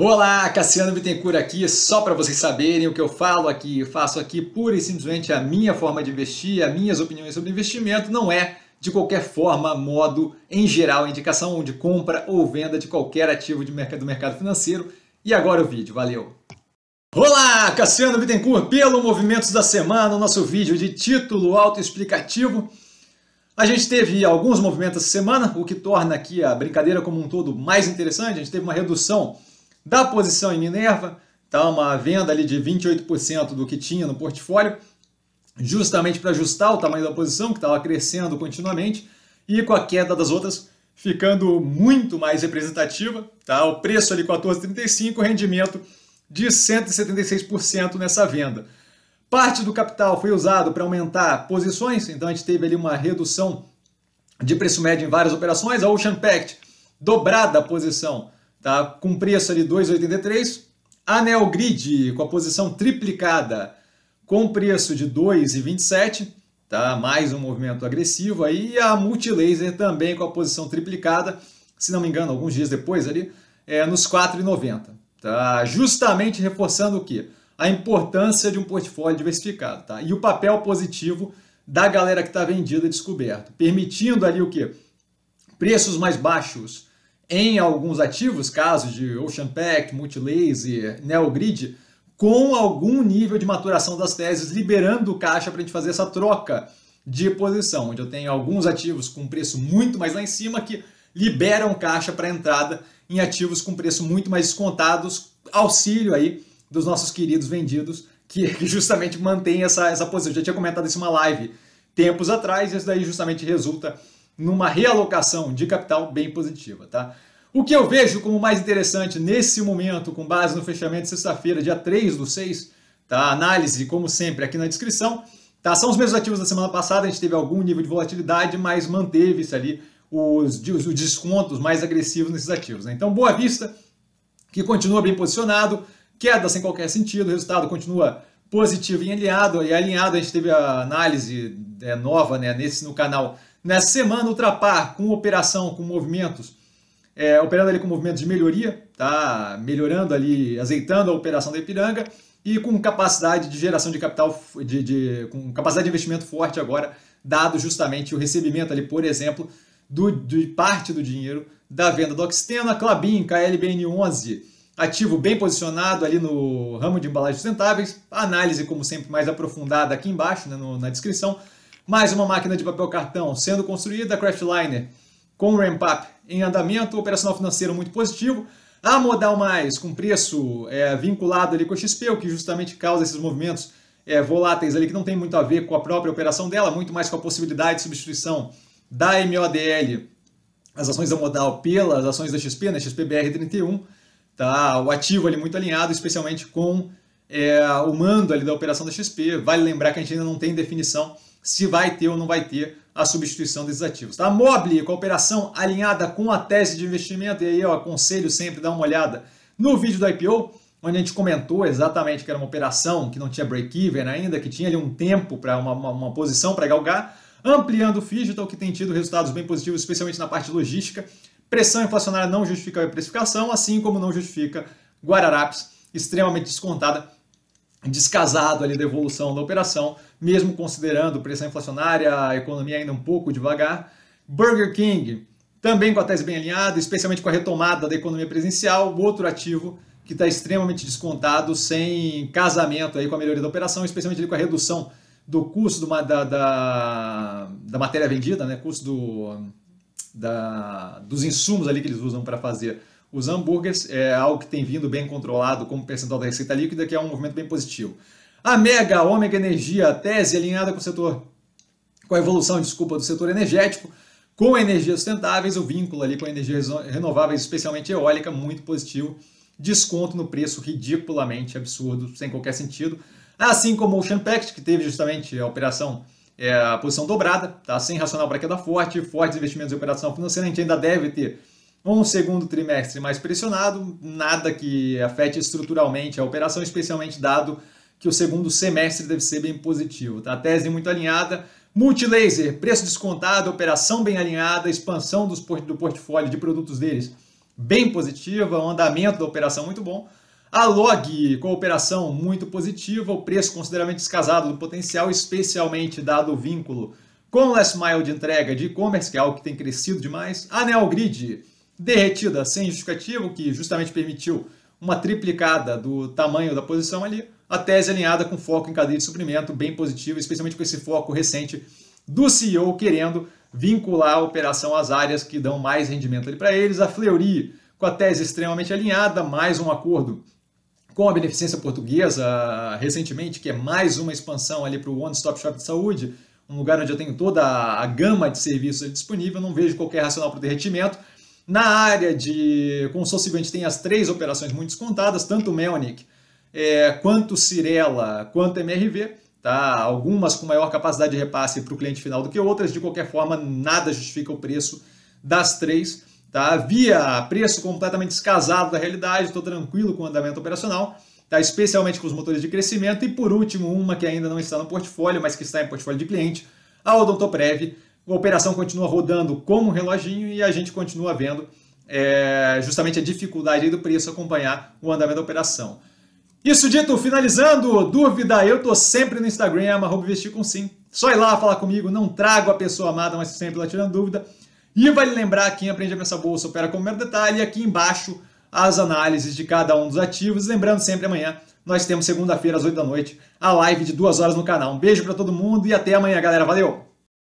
Olá, Cassiano Bittencourt aqui, só para vocês saberem o que eu falo aqui, faço aqui pura e simplesmente a minha forma de investir, as minhas opiniões sobre investimento, não é de qualquer forma, modo, em geral, indicação de compra ou venda de qualquer ativo de mercado, do mercado financeiro. E agora o vídeo, valeu! Olá, Cassiano Bittencourt, pelo Movimentos da Semana, o nosso vídeo de título autoexplicativo. A gente teve alguns movimentos essa semana, o que torna aqui a brincadeira como um todo mais interessante. A gente teve uma redução da posição em Minerva, tá? uma venda ali de 28% do que tinha no portfólio, justamente para ajustar o tamanho da posição, que estava crescendo continuamente, e com a queda das outras ficando muito mais representativa. Tá? O preço ali 14,35, rendimento de 176% nessa venda. Parte do capital foi usado para aumentar posições, então a gente teve ali uma redução de preço médio em várias operações. A Ocean Pact dobrada a posição tá? com preço ali 2,83. A Neogrid com a posição triplicada com preço de 2,27, tá? mais um movimento agressivo aí. E a Multilaser também com a posição triplicada, se não me engano, alguns dias depois ali, é, nos 4,90. Tá? Justamente reforçando o quê? A importância de um portfólio diversificado. Tá? E o papel positivo da galera que está vendida descoberto, permitindo ali o quê? Preços mais baixos em alguns ativos, casos de Ocean Pact, Multilaser, Neogrid, com algum nível de maturação das teses, liberando caixa para a gente fazer essa troca de posição, onde eu tenho alguns ativos com preço muito mais lá em cima que liberam caixa para entrada em ativos com preço muito mais descontados, auxílio aí dos nossos queridos vendidos, que, que justamente mantém essa, essa posição. Eu já tinha comentado isso em uma live tempos atrás, e isso daí justamente resulta numa realocação de capital bem positiva, tá? O que eu vejo como mais interessante nesse momento, com base no fechamento de sexta-feira, dia 3 do 6, tá? Análise, como sempre, aqui na descrição. Tá? São os mesmos ativos da semana passada, a gente teve algum nível de volatilidade, mas manteve-se ali os, os, descontos mais agressivos nesses ativos. Né? Então, Boa Vista, que continua bem posicionado, queda sem qualquer sentido, o resultado continua positivo e alinhado. E alinhado, a gente teve a análise é, nova né, nesse, no canal Nessa semana, Ultrapar, com operação, com movimentos, é, operando ali com movimentos de melhoria, tá? melhorando ali, azeitando a operação da Ipiranga e com capacidade de geração de capital, de, de, com capacidade de investimento forte agora, dado justamente o recebimento ali, por exemplo, do, de parte do dinheiro da venda do Oxtena, Clabin, KLBN11, ativo bem posicionado ali no ramo de embalagens sustentáveis, análise como sempre mais aprofundada aqui embaixo, né, no, na descrição, mais uma máquina de papel cartão sendo construída, Craftliner com ramp-up em andamento, operacional financeiro muito positivo. A Modal Mais com preço é, vinculado ali com a XP, o que justamente causa esses movimentos é, voláteis ali que não tem muito a ver com a própria operação dela, muito mais com a possibilidade de substituição da MODL, as ações da Modal pelas ações da XP, né, XPBR31, tá? o ativo ali muito alinhado, especialmente com é, o mando ali da operação da XP. Vale lembrar que a gente ainda não tem definição se vai ter ou não vai ter a substituição desses ativos. Tá? Mobile, com a operação alinhada com a tese de investimento, e aí eu aconselho sempre dar uma olhada no vídeo do IPO, onde a gente comentou exatamente que era uma operação que não tinha break-even ainda, que tinha ali um tempo para uma, uma, uma, posição para galgar, ampliando o Digital, que tem tido resultados bem positivos, especialmente na parte logística. Pressão inflacionária não justifica a precificação, assim como não justifica Guararapes, extremamente descontada descasado ali da evolução da operação, mesmo considerando pressão inflacionária, a economia ainda um pouco devagar. Burger King, também com a tese bem alinhada, especialmente com a retomada da economia presencial, outro ativo que está extremamente descontado, sem casamento aí com a melhoria da operação, especialmente com a redução do custo do, da, da, da, matéria vendida, né? custo do, da, dos insumos ali que eles usam para fazer os hambúrgueres é algo que tem vindo bem controlado como percentual da receita líquida, que é um movimento bem positivo. A Mega, Ômega Energia, tese alinhada com o setor, com a evolução, desculpa, do setor energético, com energias sustentáveis, o vínculo ali com energias renováveis, especialmente eólica, muito positivo. Desconto no preço ridiculamente absurdo, sem qualquer sentido. Assim como o Ocean Pact, que teve justamente a operação, é, a posição dobrada, tá? sem racional para queda forte, fortes investimentos em operação financeira, a gente ainda deve ter um segundo trimestre mais pressionado, nada que afete estruturalmente a operação, especialmente dado que o segundo semestre deve ser bem positivo. Tá? A tese muito alinhada. Multilaser, preço descontado, operação bem alinhada, expansão dos, do portfólio de produtos deles bem positiva, o andamento da operação muito bom. A log com a operação muito positiva, o preço consideravelmente descasado do potencial, especialmente dado o vínculo com o last mile de entrega de e-commerce, que é algo que tem crescido demais. A Neogrid derretida sem justificativo, que justamente permitiu uma triplicada do tamanho da posição ali. A tese alinhada com foco em cadeia de suprimento, bem positivo, especialmente com esse foco recente do CEO querendo vincular a operação às áreas que dão mais rendimento para eles. A Fleury com a tese extremamente alinhada, mais um acordo com a Beneficência Portuguesa recentemente, que é mais uma expansão ali para o One Stop Shop de saúde, um lugar onde eu tenho toda a gama de serviços disponível, não vejo qualquer racional para o derretimento. Na área de consórcio a gente tem as três operações muito descontadas, tanto Melnick é, quanto Cirela, quanto MRV, tá? algumas com maior capacidade de repasse para o cliente final do que outras, de qualquer forma, nada justifica o preço das três. Tá? Via preço completamente descasado da realidade, estou tranquilo com o andamento operacional, tá? especialmente com os motores de crescimento. E por último, uma que ainda não está no portfólio, mas que está em portfólio de cliente, a Odontoprev. A operação continua rodando como um reloginho e a gente continua vendo é, justamente a dificuldade do preço acompanhar o andamento da operação. Isso dito, finalizando, dúvida, eu tô sempre no Instagram, arroba com sim. Só ir lá falar comigo, não trago a pessoa amada, mas sempre lá tirando dúvida. E vale lembrar, quem aprende a pensar bolsa opera com o detalhe, aqui embaixo as análises de cada um dos ativos. Lembrando sempre, amanhã nós temos segunda-feira às 8 da noite a live de duas horas no canal. Um beijo para todo mundo e até amanhã, galera. Valeu!